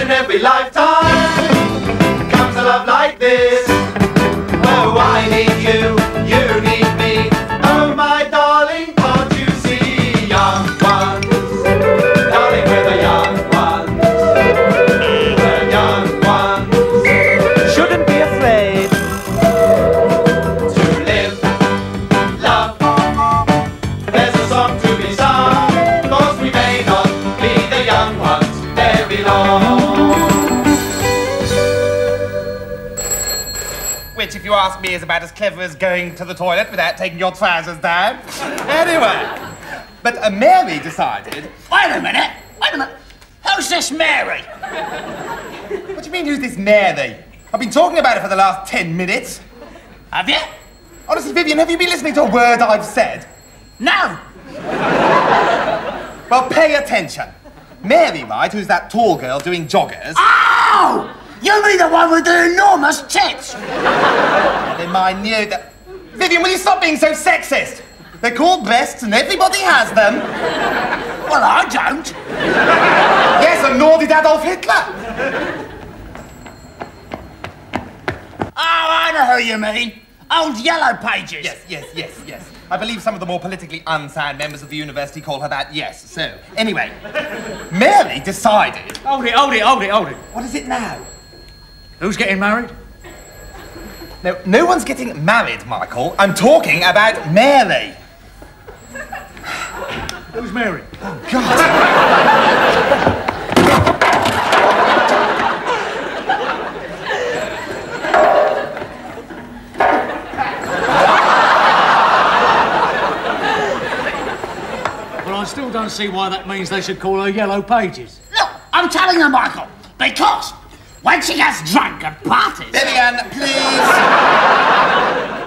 In every lifetime comes a love like this. Ask me, is about as clever as going to the toilet without taking your trousers down. anyway, but uh, Mary decided. Wait a minute. Wait a minute. Who's this Mary? What do you mean, who's this Mary? I've been talking about it for the last ten minutes. Have you? Honestly, Vyvyan, have you been listening to a word I've said? No. Well, pay attention. Mary, right, who's that tall girl doing joggers? Oh! You mean the one with the enormous tits? They're minute. Vyvyan, will you stop being so sexist? They're called breasts and everybody has them. Well, I don't. Yes, and nor did Adolf Hitler. Oh, I know who you mean. Old Yellow Pages. Yes, yes, yes, yes. I believe some of the more politically unsound members of the university call her that, yes. So, anyway, Mary decided. Hold it, hold it, hold it, hold it. What is it now? Who's getting married? No, no one's getting married, Michael. I'm talking about Mary. Who's Mary? Oh, God. well, I still don't see why that means they should call her Yellow Pages. Look, I'm telling you, Michael, because when she gets drunk at parties. Vyvyan, please.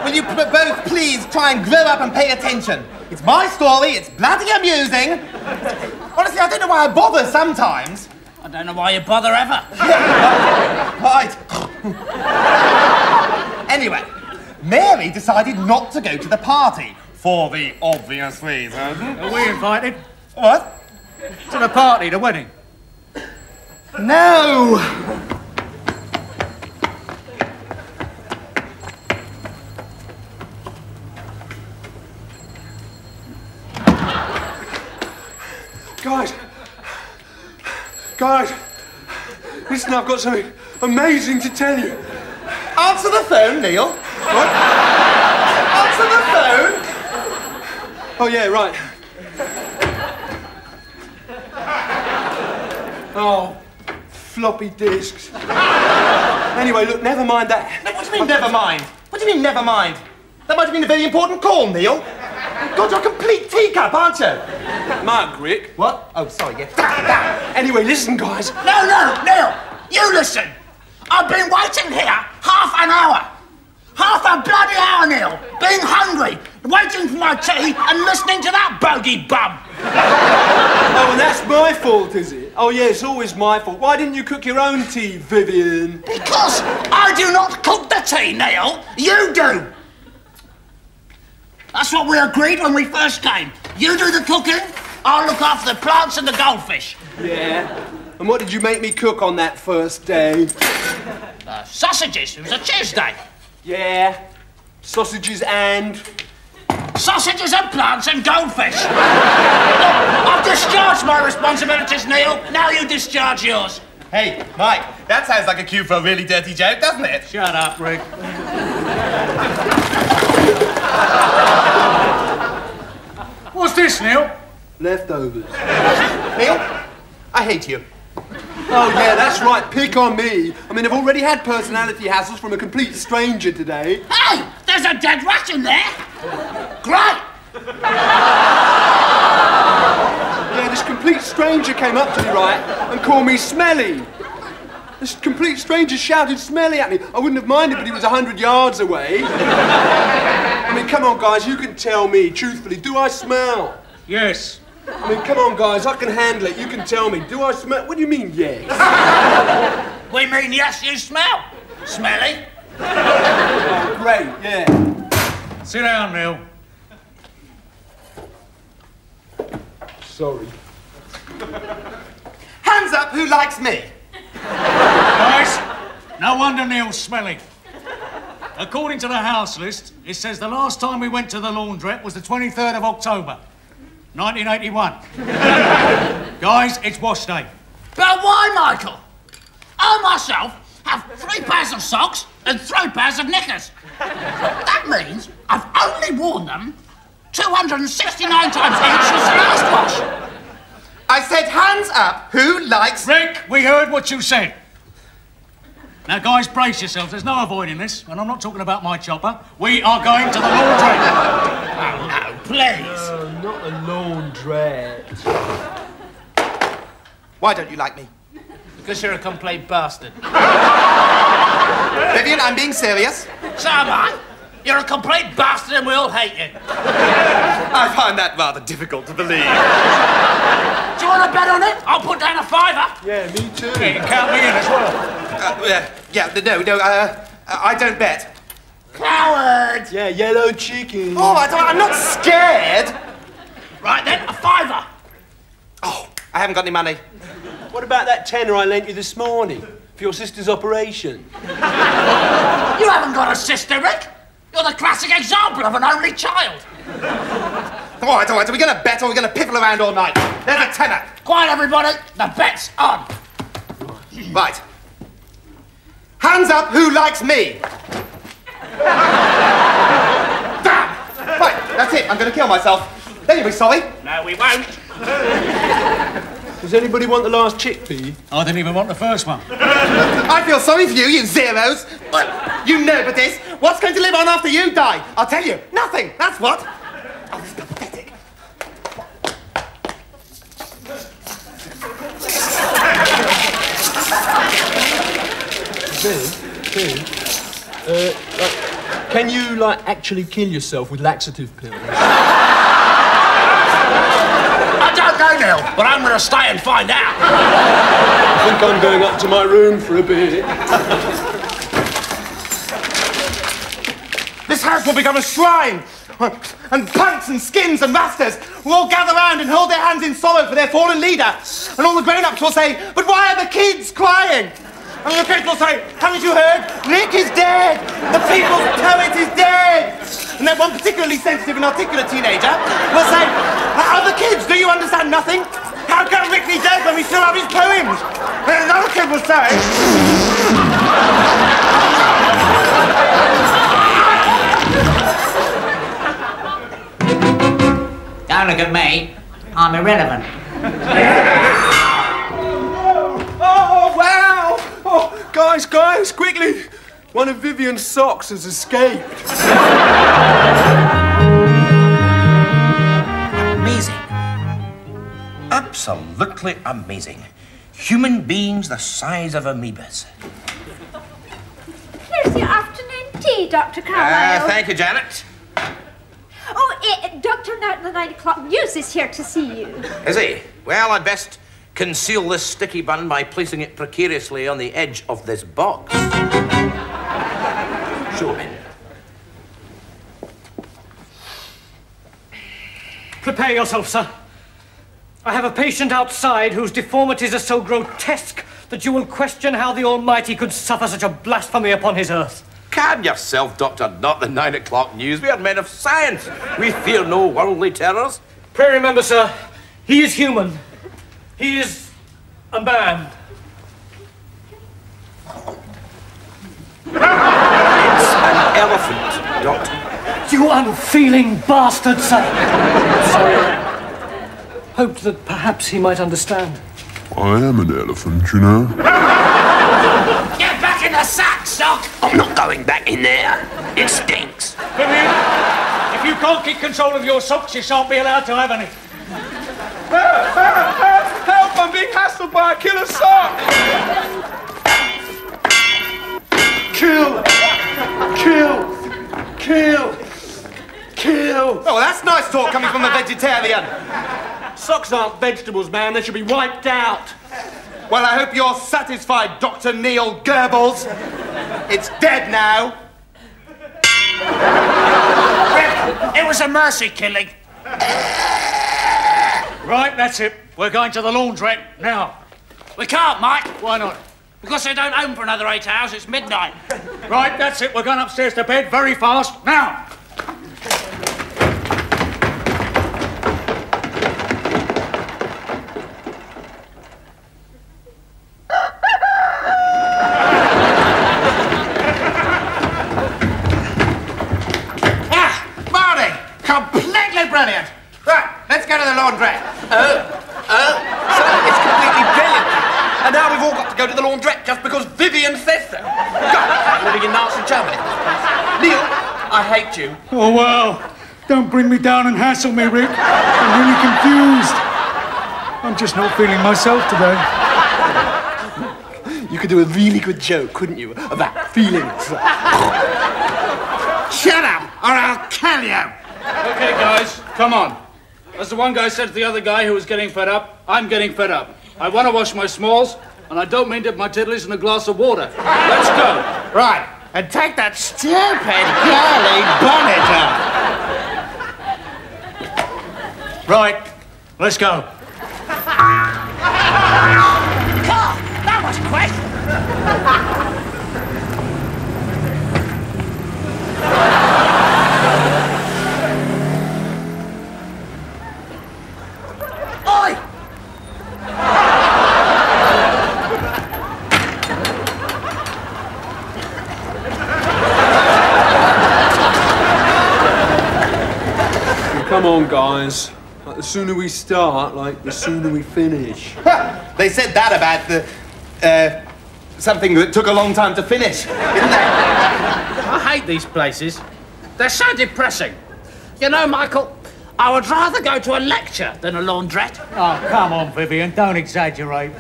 Will you both please try and grow up and pay attention? It's my story, it's bloody amusing. Honestly, I don't know why I bother sometimes. I don't know why you bother ever. Right. anyway, Mary decided not to go to the party for the obvious reason. Are we invited? What? To the party, the wedding. No! Guys, guys, listen, I've got something amazing to tell you. Answer the phone, Neil. What? Answer the phone. Oh, yeah, right. Oh, floppy disks. Anyway, look, never mind that. What do you mean, never mind? What do you mean, never mind? That might have been a very important call, Neil. God, you're a complete teacup, aren't you? Mark, Rick. What? Oh, sorry, yeah. Anyway, listen, guys. No, no, Neil, you listen. I've been waiting here half an hour. Half a bloody hour, Neil. Being hungry, waiting for my tea and listening to that bogey bum. Oh, and that's my fault, is it? Oh, yeah, it's always my fault. Why didn't you cook your own tea, Vyvyan? Because I do not cook the tea, Neil. You do. That's what we agreed when we first came. You do the cooking, I'll look after the plants and the goldfish. Yeah. And what did you make me cook on that first day? Uh, sausages, it was a Tuesday. Yeah. Sausages and. Sausages and plants and goldfish. Look, I've discharged my responsibilities, Neil. Now you discharge yours. Hey, Mike, that sounds like a cue for a really dirty joke, doesn't it? Shut up, Rick. What's this, Neil? Leftovers. Neil, I hate you. Oh, yeah, that's right. Pick on me. I mean, I've already had personality hassles from a complete stranger today. Hey, there's a dead rat in there. Great. Yeah, this complete stranger came up to me, right, and called me smelly. This complete stranger shouted smelly at me. I wouldn't have minded, but he was a hundred yards away. I mean, come on, guys, you can tell me, truthfully, do I smell? Yes. I mean, come on, guys, I can handle it. You can tell me, do I smell? What do you mean, yes? We mean yes, you smell. Smelly. Great, yeah. Sit down, Neil. Sorry. Hands up who likes me. Guys, No wonder Neil's smelly. According to the house list, it says the last time we went to the laundrette was the 23rd of October, 1981. Guys, it's wash day. But why, Michael? I myself have three pairs of socks and three pairs of knickers. That means I've only worn them 269 times each since the last wash. I said hands up. Who likes... Rick, we heard what you said. Now, guys, brace yourselves. There's no avoiding this, and I'm not talking about my chopper. We are going to the laundrette. Oh, no, please. Not a laundrette. Why don't you like me? Because you're a complete bastard. Vyvyan, I'm being serious. So am I. You're a complete bastard and we all hate you. I find that rather difficult to believe. Do you want to bet on it? I'll put down a fiver. Yeah, me too. You can count me in as well. Uh, yeah, yeah, no, no, uh, I don't bet. Coward. Yeah, yellow chicken. All right, all right, I'm not scared. Right then, a fiver. Oh, I haven't got any money. What about that tenner I lent you this morning for your sister's operation? You haven't got a sister, Rick. You're the classic example of an only child. All right, all right, are we going to bet or are we going to piffle around all night? There's a tenner. Quiet, everybody. The bet's on. Right. Hands up who likes me. Damn! Right, that's it. I'm going to kill myself. Then you'll be sorry. No, we won't. Does anybody want the last chickpea? I didn't even want the first one. I feel sorry for you, you zeros. Well, you know but this. What's going to live on after you die? I'll tell you. Nothing. That's what. Uh, like, can you, like, actually kill yourself with laxative pills? I don't know, Neil, but I'm going to stay and find out. I think I'm going up to my room for a bit. This house will become a shrine. And punks and skins and rastas will all gather round and hold their hands in sorrow for their fallen leader. And all the grown-ups will say, but why are the kids crying? And the kids will say, haven't you heard? Rick is dead. The people's poet is dead. And then one particularly sensitive and articulate teenager will say, other kids, do you understand nothing? How can Rick be dead when we still have his poems? And another kid will say, Don't look at me. I'm irrelevant. guys, guys, quickly! One of Vyvyan's socks has escaped. Amazing. Absolutely amazing. Human beings the size of amoebas. Here's your afternoon tea, Dr. Uh, Carlyle. thank you, Janet. oh, eh, Dr. Knight, the nine o'clock news is here to see you. Is he? Well, I'd best conceal this sticky bun by placing it precariously on the edge of this box. Show me. Prepare yourself, sir. I have a patient outside whose deformities are so grotesque that you will question how the Almighty could suffer such a blasphemy upon his earth. Calm yourself, Doctor, not the nine o'clock news. We are men of science. We fear no worldly terrors. Pray remember, sir, he is human. He is a man. It's an elephant, Doctor. You unfeeling bastard, sir. Sorry. Hoped that perhaps he might understand. I am an elephant, you know. Get back in the sack, Sock. I'm not going back in there. It stinks. Vyvyan, if you can't keep control of your socks, you shan't be allowed to have any. Help! I'm being hassled by a killer sock! Kill! Kill! Kill! Kill! oh, that's nice talk coming from a vegetarian. Socks aren't vegetables, man. They should be wiped out. Well, I hope you're satisfied, Dr. Neil Goebbels. It's dead now. It was a mercy killing. Right, that's it. We're going to the laundrette now. We can't, Mike. Why not? Because they don't open for another eight hours, it's midnight. Right, that's it. We're going upstairs to bed very fast. Now! Ah, Marty! Completely brilliant! Right, let's go to the laundrette. So it's completely brilliant. And now we've all got to go to the laundrette just because Vyvyan says so. God, living in Nazi Germany. Neil, I hate you. Oh, well. Don't bring me down and hassle me, Rick. I'm really confused. I'm just not feeling myself today. You could do a really good joke, couldn't you, about feelings? Shut up, or I'll kill you! Okay, guys, come on. As the one guy said to the other guy who was getting fed up, I'm getting fed up. I want to wash my smalls, and I don't mean dip my tiddlies in a glass of water. Let's go. Right, and take that stupid girly bonnet off. Right, let's go. God, that was quick. Come on, guys. Like, the sooner we start, like, the sooner we finish. they said that about the, uh, something that took a long time to finish, didn't they? I hate these places. They're so depressing. You know, Michael, I would rather go to a lecture than a laundrette. Oh, come on, Vyvyan. Don't exaggerate.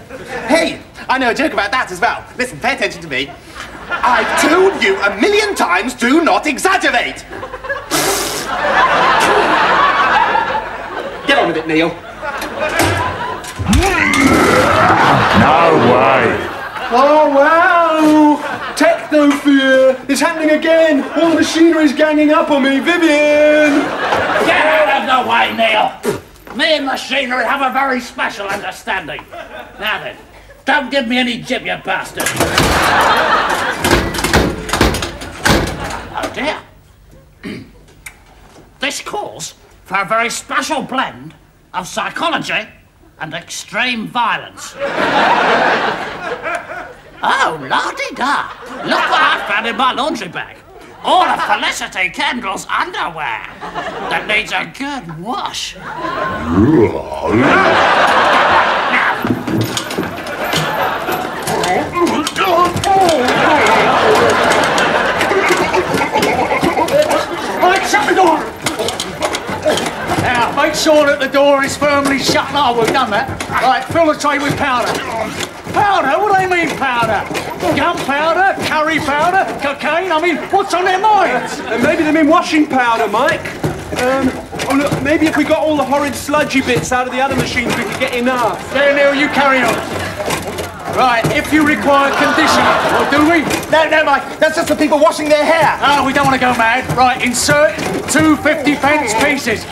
Hey, I know a joke about that as well. Listen, pay attention to me. I've told you a million times do not exaggerate. Get on with it, Neil. No way. Oh, wow! Technofear! It's happening again! All the machinery's ganging up on me! Vyvyan! Get out of the way, Neil. Me and machinery have a very special understanding. Now then, don't give me any jib, you bastard. Oh dear. this calls for a very special blend of psychology and extreme violence. oh, la-di-da. Look what I found in my laundry bag. All of Felicity Kendal's underwear that needs a good wash. Right, shut the door! Sure that the door is firmly shut. Oh, we've done that. Right, fill the tray with powder. Powder? What do they mean, powder? Gunpowder? Curry powder? Cocaine? I mean, what's on their minds? And maybe they mean washing powder, Mike. Um, oh, look, maybe if we got all the horrid sludgy bits out of the other machines, we could get enough. There, Neil, you carry on. Right, if you require conditioner, well, do we? No, no, Mike, that's just for people washing their hair. Oh, we don't want to go mad. Right, insert two 50 pence pieces.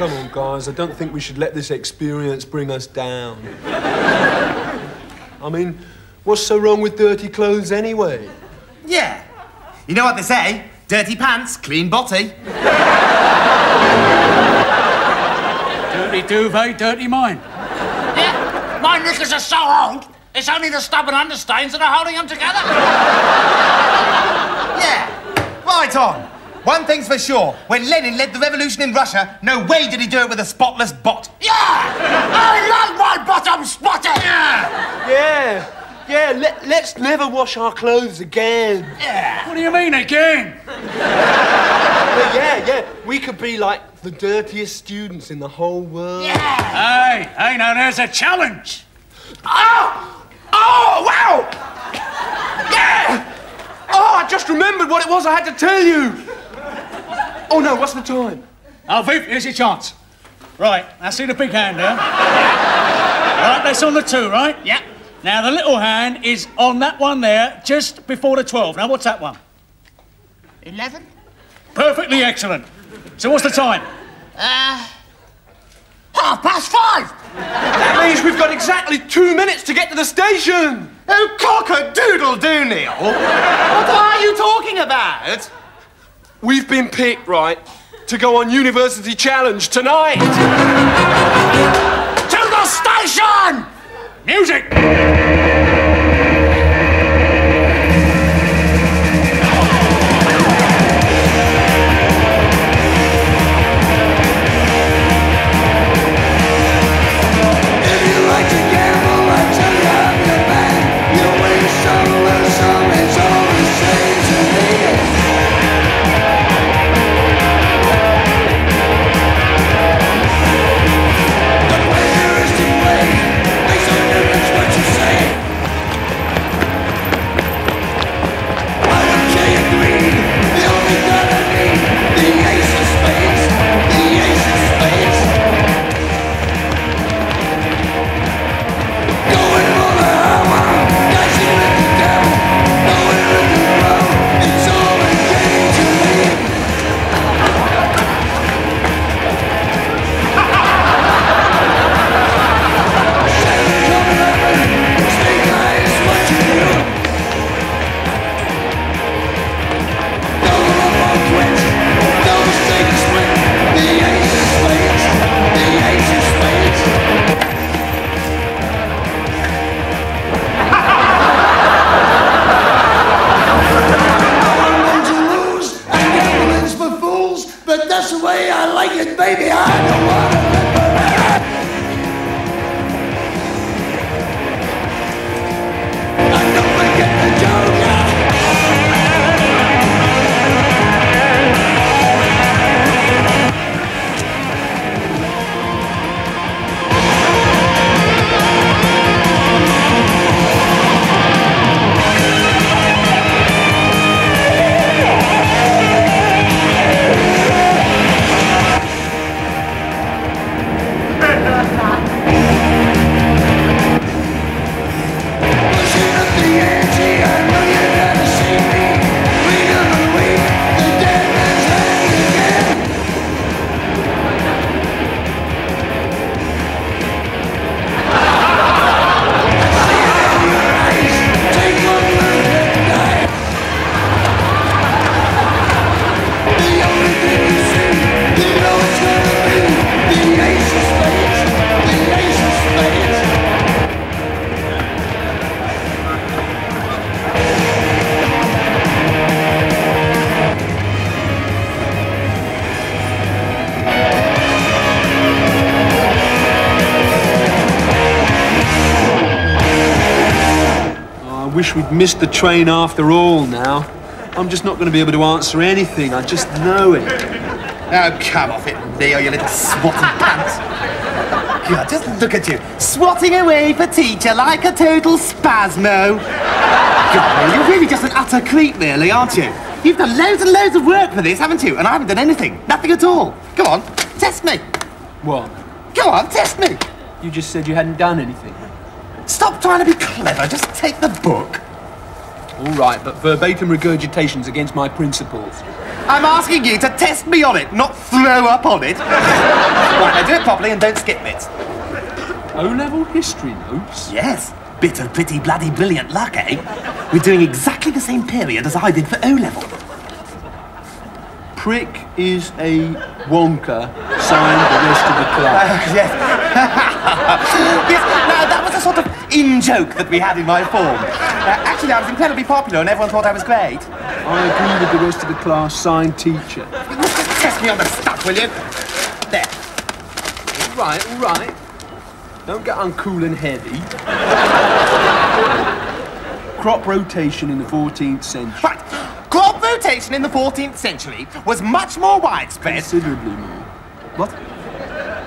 Come on, guys, I don't think we should let this experience bring us down. I mean, what's so wrong with dirty clothes anyway? Yeah. You know what they say? Dirty pants, clean body. Dirty duvet, dirty mind. Yeah, my knickers are so old, it's only the stubborn understains that are holding them together. Yeah. Right on. One thing's for sure. When Lenin led the revolution in Russia, no way did he do it with a spotless bot. Yeah! I love my bottom spotted! Yeah! Yeah, yeah, let, let's never wash our clothes again. Yeah. What do you mean again? But yeah, yeah, we could be like the dirtiest students in the whole world. Yeah. Hey, hey, now there's a challenge. Oh! Oh, wow! Yeah! Oh, I just remembered what it was I had to tell you. Oh no, what's the time? Oh, Viv, here's your chance. Right, I see the big hand there. right, that's on the two, right? Yeah. Now, the little hand is on that one there, just before the 12. Now, what's that one? Eleven? Perfectly excellent. So, what's the time? Uh, half past five! that means we've got exactly two minutes to get to the station. Oh, cock-a-doodle-doo, Neil. what are you talking about? We've been picked, right, to go on University Challenge tonight. To the station! Music! Wish we'd missed the train after all now. I'm just not going to be able to answer anything. I just know it. Oh, come off it, Leo, you little swatting pants. God, just look at you, swatting away for teacher like a total spasmo. God, you're really just an utter creep, really, aren't you? You've done loads and loads of work for this, haven't you? And I haven't done anything. Nothing at all. Come on, test me. What? Go on, test me. You just said you hadn't done anything. Stop trying to be clever, just take the book. All right, but verbatim regurgitation's against my principles. I'm asking you to test me on it, not throw up on it. right, now do it properly and don't skip bits. O-level history notes? Yes. Bit of pretty bloody brilliant luck, eh? We're doing exactly the same period as I did for O-level. Prick is a Wonka, signed the rest of the class. yes. yes, now that was a sort of in-joke that we had in my form. Uh, actually, I was incredibly popular and everyone thought I was great. I agree with the rest of the class, signed teacher. Test me on the stuff, will you? There. All right, all right. Don't get uncool and heavy. Crop rotation in the 14th century. Right. Crop rotation in the 14th century was much more widespread. Considerably more. What?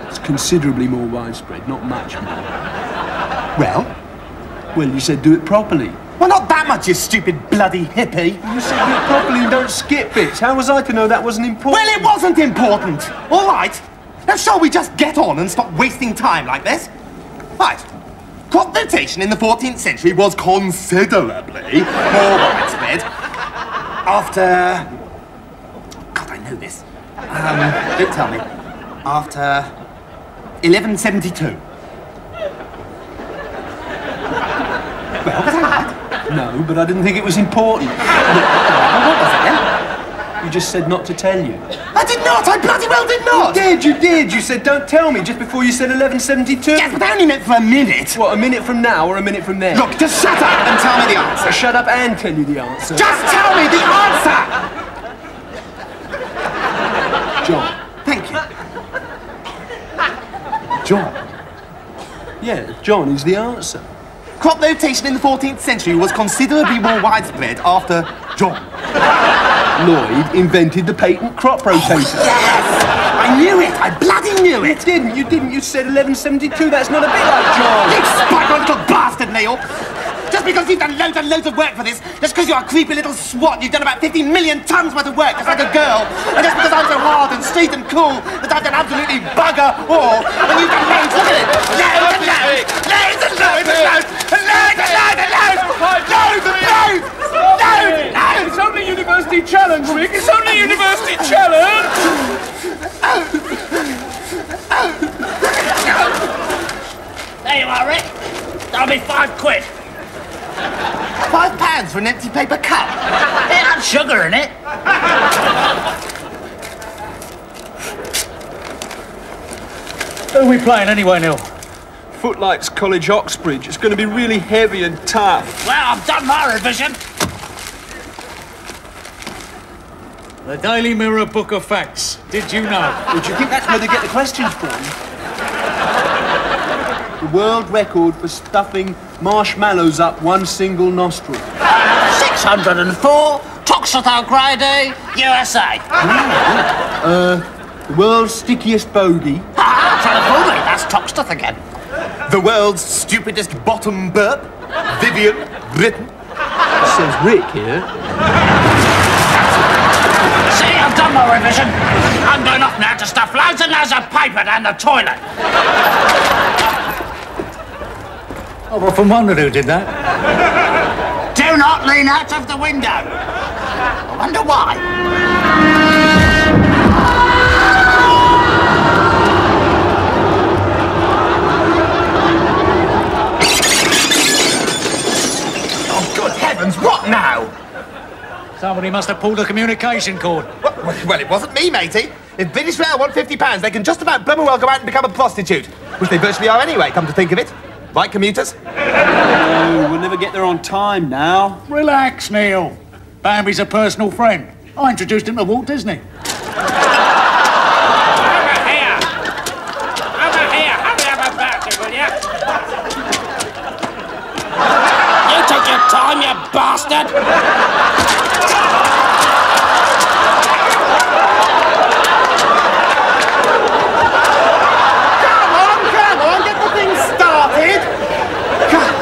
It's considerably more widespread, not much more. Well? Well, you said do it properly. Well, not that much, you stupid bloody hippie. You said do it properly and don't skip bits. How was I to know that wasn't important? Well, it wasn't important. All right. Now, shall we just get on and stop wasting time like this? Right. Crop rotation in the 14th century was considerably more widespread after. God, I know this. Um, don't tell me. After 1172. No, but I didn't think it was important. what was it then? You just said not to tell you. I did not! I bloody well did not! You did, you did. You said don't tell me just before you said 1172. Yes, but I only meant for a minute. What, a minute from now or a minute from then? Look, just shut up and tell me the answer. Shut up and tell you the answer. Just tell me the answer! John. Thank you. John. Yeah, John is the answer. Crop rotation in the 14th century was considerably more widespread after John. Lloyd invented the patent crop rotator. Yes! I knew it! I bloody knew it! You it! didn't, you didn't. You said 1172. That's not a bit like John. You little bastard, Neil! Just because you've done loads and loads of work for this, just because you're a creepy little swat, you've done about 50 million tons worth of work, just like a girl, and just because I'm so hard and straight and cool, that I've done absolutely bugger all, and you've done loads, look at it! Loads and loads! Loads and loads and loads! Loads and loads and loads! Loads and loads! Loads and loads! It's only University Challenge, Rick. It's only University Challenge. There you are, Rick. That'll be five quid. Five pounds for an empty paper cup? It had sugar in it. Who are we playing anyway, Neil? Footlights College Oxbridge. It's going to be really heavy and tough. Well, I've done my revision. The Daily Mirror Book of Facts. Did you know? Would you think that's where they get the questions from? The world record for stuffing marshmallows up one single nostril. 604, Toxothal Grade, USA. The world's stickiest bogey. Ah, trying to fool me. That's Toxteth again. The world's stupidest bottom burp? Vyvyan Britton? Says Rick here. See, I've done my revision. I'm going off now to stuff loads and loads of paper down the toilet. I've often wondered who did that. Do not lean out of the window. I wonder why. Oh, good heavens, what now? Somebody must have pulled a communication cord. Well, well, it wasn't me, matey. If British Rail want £50, they can just about blooming well go out and become a prostitute. Which they virtually are anyway, come to think of it. Right, commuters? Oh, we'll never get there on time now. Relax, Neil. Bambi's a personal friend. I introduced him to Walt Disney. Over here. Over here. Hurry up about it, will you? You take your time, you bastard. Come on, come on, get the thing started! Come.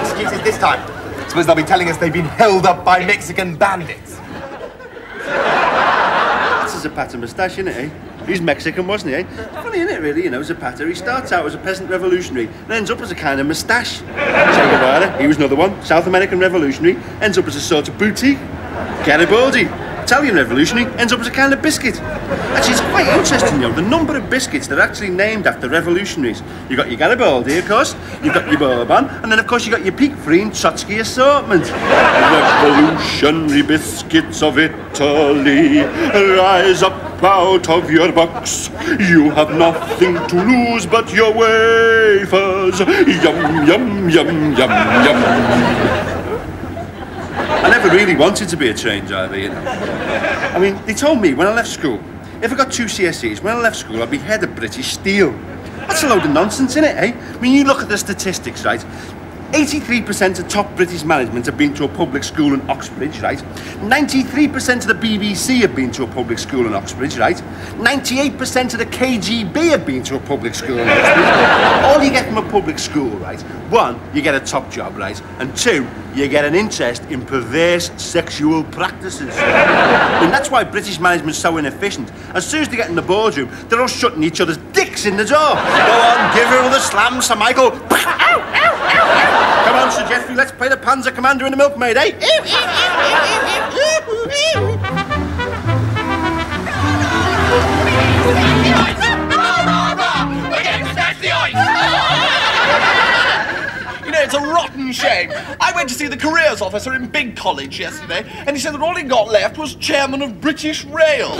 Excuses this time. Suppose they'll be telling us they've been held up by Mexican bandits. This is a patter moustache, isn't it, eh? He's Mexican, wasn't he, eh? Funny, isn't it, really, you know, Zapata? He starts out as a peasant revolutionary and ends up as a kind of moustache. Che Guevara, he was another one. South American revolutionary, ends up as a sort of boutique. Garibaldi, Italian revolutionary, ends up as a kind of biscuit. Actually, it's quite interesting, you know, the number of biscuits that are actually named after revolutionaries. You've got your Garibaldi, of course, you've got your Bourbon, and then, of course, you've got your Peek Frean and Trotsky assortment. Revolutionary biscuits of Italy, rise up out of your box. You have nothing to lose but your wafers. Yum, yum, yum, yum, yum. I never really wanted to be a train driver, you know. I mean, they told me when I left school, if I got two CSEs, when I left school, I'd be head of British Steel. That's a load of nonsense, isn't it, eh? I mean, you look at the statistics, right? 83% of top British management have been to a public school in Oxbridge, right? 93% of the BBC have been to a public school in Oxbridge, right? 98% of the KGB have been to a public school in Oxbridge. All you get from a public school, right? One, you get a top job, right? And two, you get an interest in perverse sexual practices. and that's why British management's so inefficient. As soon as they get in the boardroom, they're all shutting each other's dicks in the door. Go on, give her another slam, Sir Michael. Ow, ow, ow. Come on, Sir Geoffrey, let's play the Panzer Commander and the Milkmaid, eh? You know, it's a rotten shame. I went to see the careers officer in Big College yesterday, and he said that all he got left was chairman of British Rail.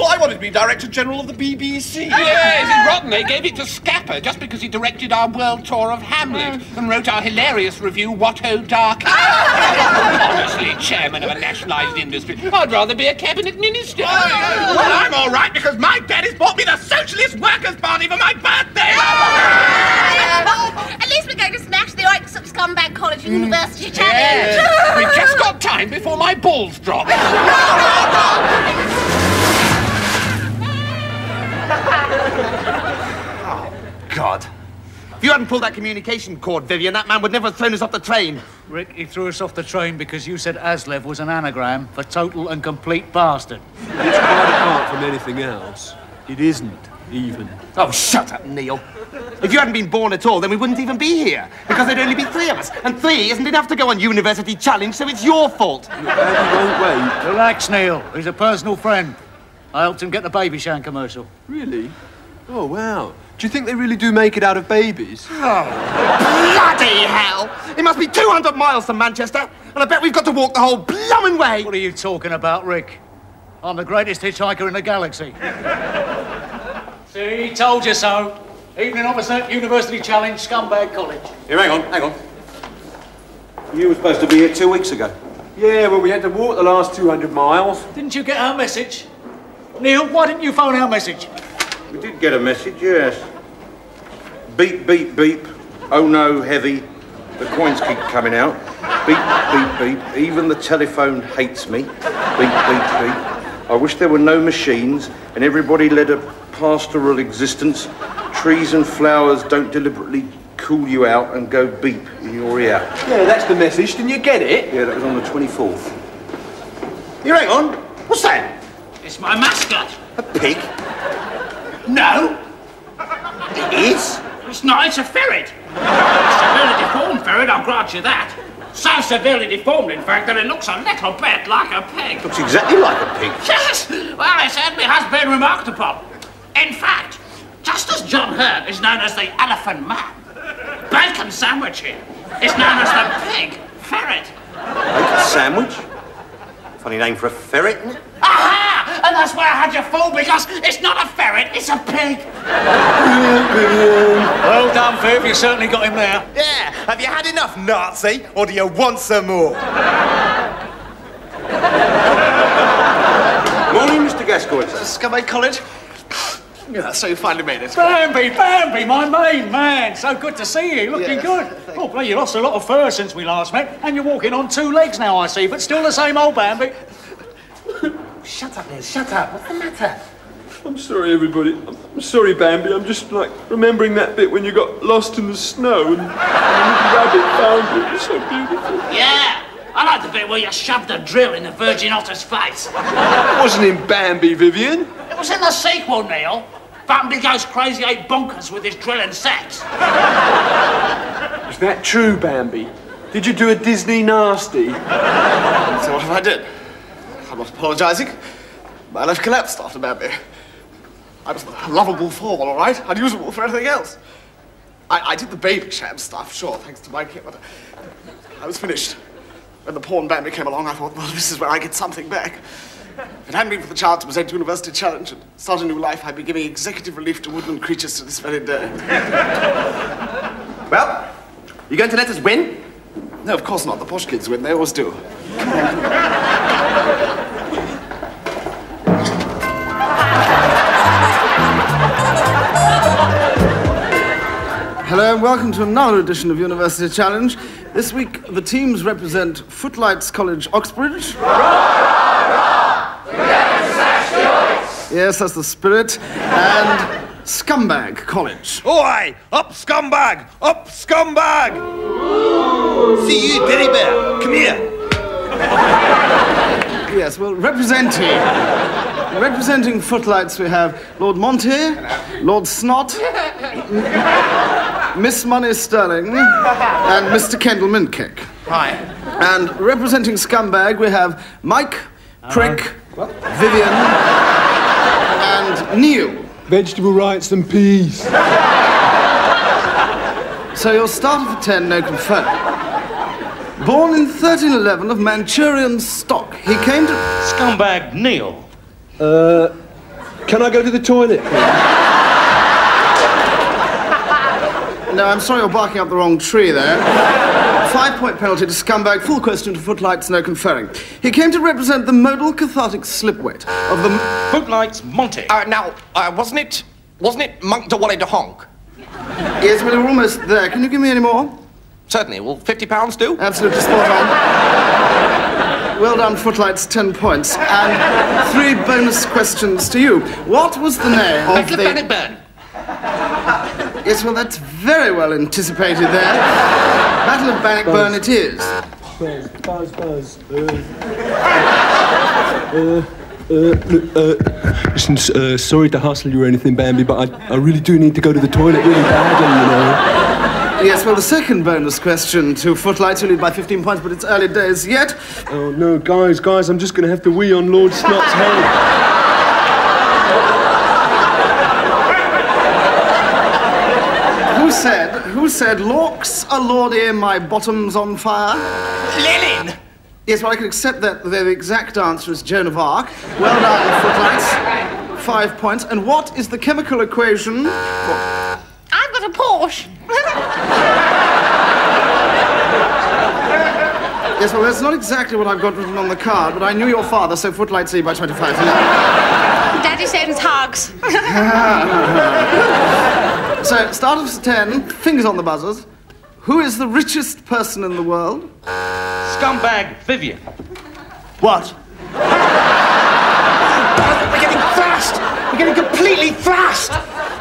Well, I wanted to be Director General of the BBC. Yes, it's rotten. They gave it to Scapper just because he directed our world tour of Hamlet mm. and wrote our hilarious review, What Ho Dark. Ah! Honestly, chairman of a nationalised industry, I'd rather be a cabinet minister. Ah! Well, I'm all right because my daddy's bought me the Socialist Workers' Party for my birthday. Ah! At least we're going to smash the oinks at Scumbag College mm. University Challenge. Yes, we've just got time before my balls drop. God. If you hadn't pulled that communication cord, Vyvyan, that man would never have thrown us off the train. Rick, he threw us off the train because you said ASLEF was an anagram for total and complete bastard. It's quite apart from anything else. It isn't, even. Oh, shut up, Neil. If you hadn't been born at all, then we wouldn't even be here. Because there'd only be three of us. And three isn't enough to go on University Challenge, so it's your fault. Relax, Neil. He's a personal friend. I helped him get the Babycham commercial. Really? Oh, wow. Do you think they really do make it out of babies? Oh, bloody hell! It must be 200 miles to Manchester, and I bet we've got to walk the whole blowing way. What are you talking about, Rick? I'm the greatest hitchhiker in the galaxy. See, told you so. Evening officer, University Challenge, Scumbag College. Here, hang on, hang on. You were supposed to be here two weeks ago. Yeah, well, we had to walk the last 200 miles. Didn't you get our message? Neil, why didn't you phone our message? We did get a message, yes. Beep, beep, beep. Oh no, heavy. The coins keep coming out. Beep, beep, beep. Even the telephone hates me. Beep, beep, beep. I wish there were no machines and everybody led a pastoral existence. Trees and flowers don't deliberately cool you out and go beep in your ear. Yeah, that's the message. Didn't you get it? Yeah, that was on the 24th. Here, hang on. What's that? It's my mascot. A pig? No. It is? It's not, it's a ferret. It's a severely deformed ferret, I'll grant you that. So severely deformed, in fact, that it looks a little bit like a pig. Looks exactly like a pig. Yes! Well, it certainly has been remarked upon. In fact, just as John Hurt is known as the elephant man, bacon sandwich here is known as the pig ferret. Bacon sandwich? Funny name for a ferret, isn't it? Aha! And that's why I had you fooled because it's not a ferret, it's a pig. Well done, Viv. You certainly got him there. Yeah. Have you had enough, Nazi? Or do you want some more? Morning, Mr. Gascoigne. Scumbag College? Yeah, so you finally made it. Bambi, Bambi, my main man. So good to see you. Looking good. Oh, boy, you lost a lot of fur since we last met, and you're walking on two legs now, I see, but still the same old Bambi. Shut up, Liz. Shut up. What's the matter? I'm sorry, everybody. I'm I'm sorry, Bambi. I'm just like remembering that bit when you got lost in the snow and the rabbit found you. It was so beautiful. Yeah, I like the bit where you shoved a drill in the Virgin Otter's face. It wasn't in Bambi, Vyvyan. It was in the sequel, Neil. Bambi goes crazy eight bonkers with his drill and sex. Is that true, Bambi? Did you do a Disney nasty? So what if I did? I'm not apologising. My life collapsed after Bambi. I was a lovable fool, all right? Unusable for anything else. I, I did the Babycham stuff, sure, thanks to Mikey, but I was finished. When the porn Bambi came along, I thought, well, this is where I get something back. If it hadn't been for the chance to present University Challenge and start a new life, I'd be giving executive relief to woodland creatures to this very day. well, you going to let us win? No, of course not. The posh kids win. They always do. Hello and welcome to another edition of University Challenge. This week, the teams represent Footlights College, Oxbridge. Yes, that's the spirit. And Scumbag College. Oi! Up, scumbag! Up, scumbag! See you, Teddy Bear. Come here. Yes, well, representing representing Footlights, we have Lord Monty, Lord Snot, Miss Money Sterling, and Mr. Kendal Mintcake. Hi. And representing Scumbag, we have Mike, Prick, uh-huh. Vyvyan, and Neil. Vegetable rights and peas. So your starter for 10, no confirm. Born in 1311 of Manchurian stock, he came to... Scumbag Neil. Uh, can I go to the toilet? No, I'm sorry you're barking up the wrong tree there. Five point penalty to scumbag, full question to footlights, no conferring. He came to represent the modal cathartic slipweight of the. Footlights Monty. Uh, now, uh, wasn't it, wasn't it Monk de Wally de Honk? Yes, well, you're almost there. Can you give me any more? Certainly. Will fifty pounds do? Absolutely spot on. Well done, footlights, ten points. And three bonus questions to you. What was the name of Battle the. of Bannockburn. Yes, well, that's very well anticipated there. Battle of Bannockburn it is. Buzz, buzz, buzz. Uh, uh, uh, uh, listen, uh, sorry to hustle you or anything, Bambi, but I, I really do need to go to the toilet really badly, you know. Yes, well, the second bonus question to footlights, you lead by 15 points, but it's early days yet. Oh, no, guys, guys, I'm just going to have to wee on Lord Snot's head. Who said, who said, Lorks a lordy, my bottom's on fire? Lenin! Yes, well, I can accept that the exact answer is Joan of Arc. Well done, footlights. Five points. And what is the chemical equation? for- I've got a Porsche. Yes, well, that's not exactly what I've got written on the card, but I knew your father, so footlights lead by 25. Daddy sends hugs. so, start of 10, fingers on the buzzers. Who is the richest person in the world? Scumbag Vyvyan. What? We're getting thrashed! We're getting completely thrashed!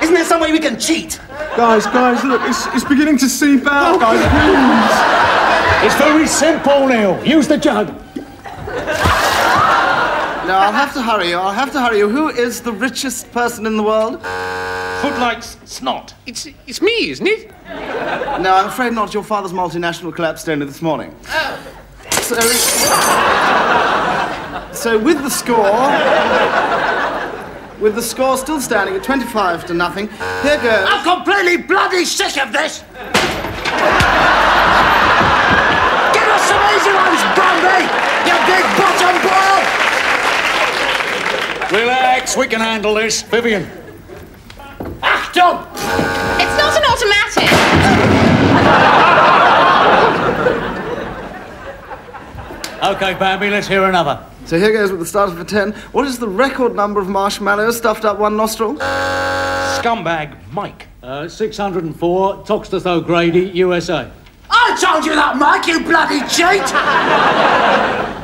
Isn't there some way we can cheat? Guys, guys, look, it's, it's beginning to seep out, oh, guys, please. It's very simple, Neil. Use the jug. No, I'll have to hurry you. I'll have to hurry you. Who is the richest person in the world? Footlights Snot. It's, it's me, isn't it? No, I'm afraid not. Your father's multinational collapsed only this morning. Oh. So, so with the score, with the score still standing at 25 to nothing, here goes. I'm completely bloody sick of this! Give us some easy ones, Bambi! You big bottom boil! Relax, we can handle this. Vyvyan. Achtung! It's not an automatic. Okay, Bambi, let's hear another. So here goes with the start of a 10. What is the record number of marshmallows stuffed up one nostril? Scumbag Mike. Uh, 604, Toxteth O'Grady, USA. I told you that, Mike, you bloody cheat!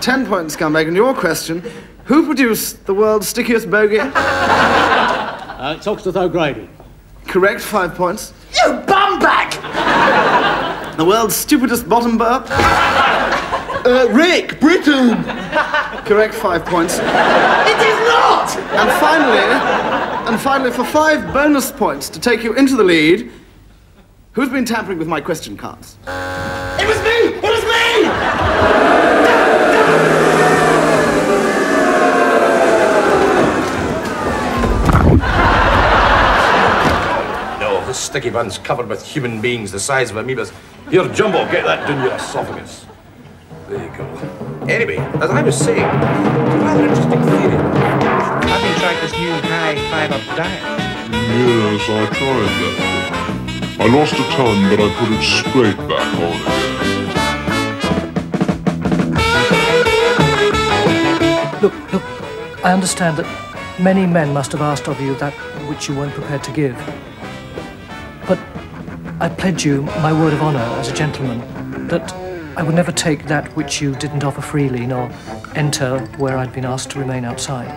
10 points, scumbag. And your question Who produced the world's stickiest bogey? Uh, Toxteth O'Grady. Correct, five points. You bumbag! The world's stupidest bottom burp? Uh, Rick, Britain! Correct, five points. It is not! And finally, and finally, for five bonus points to take you into the lead, who's been tampering with my question cards? It was me! It was me! No, this sticky bun's covered with human beings the size of amoebas. Here, Jumbo, get that down your esophagus. There you go. Anyway, as I was saying, it's a rather interesting theory. Have you tried this new high fiber diet? Yes, I tried that. I lost a ton, but I put it straight back on again. Look, look, I understand that many men must have asked of you that which you weren't prepared to give. I pledge you my word of honor as a gentleman that I would never take that which you didn't offer freely, nor enter where I'd been asked to remain outside.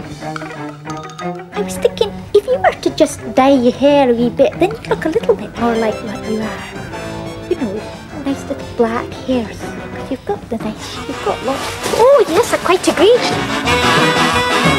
I was thinking, if you were to just dye your hair a wee bit, then you'd look a little bit more like what you are. You know, nice little black hairs. You've got the nice, you've got lots. Oh, yes, I quite agree.